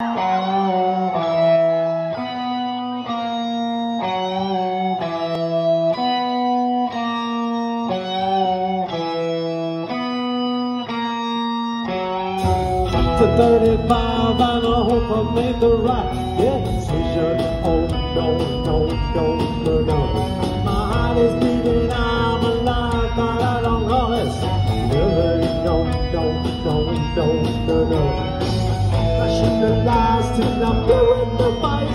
to 35 and I hope I made the right decision. Oh no, no, no, no, no. My heart is beating, I'm alive, but I don't know this. Really, no, no, no, no, no, no. I should have lost and I'm doing the fight.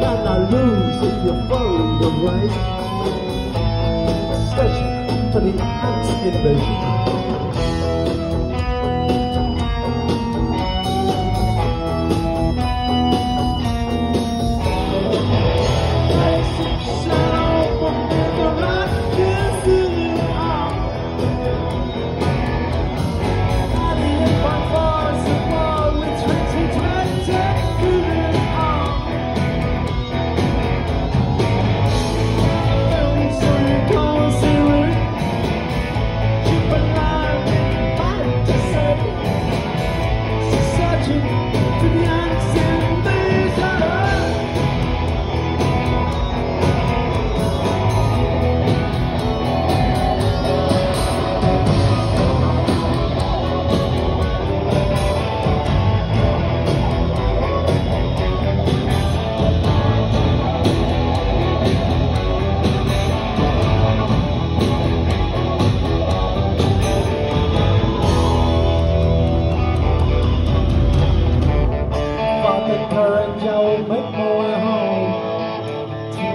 Can I lose if you fold the right? Special for the anti-invasion. Fought the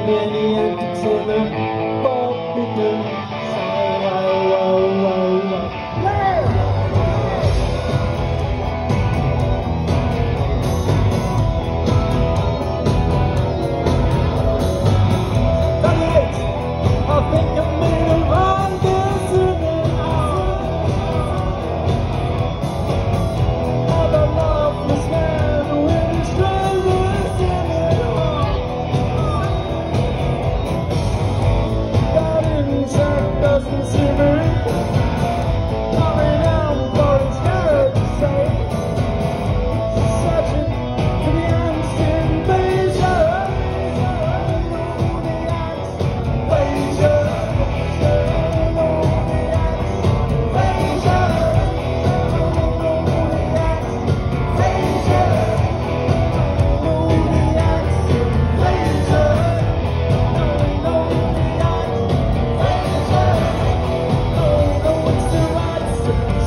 maniac killer. This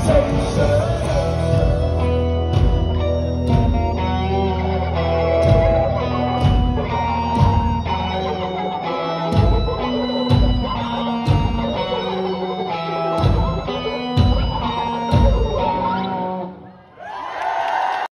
temptation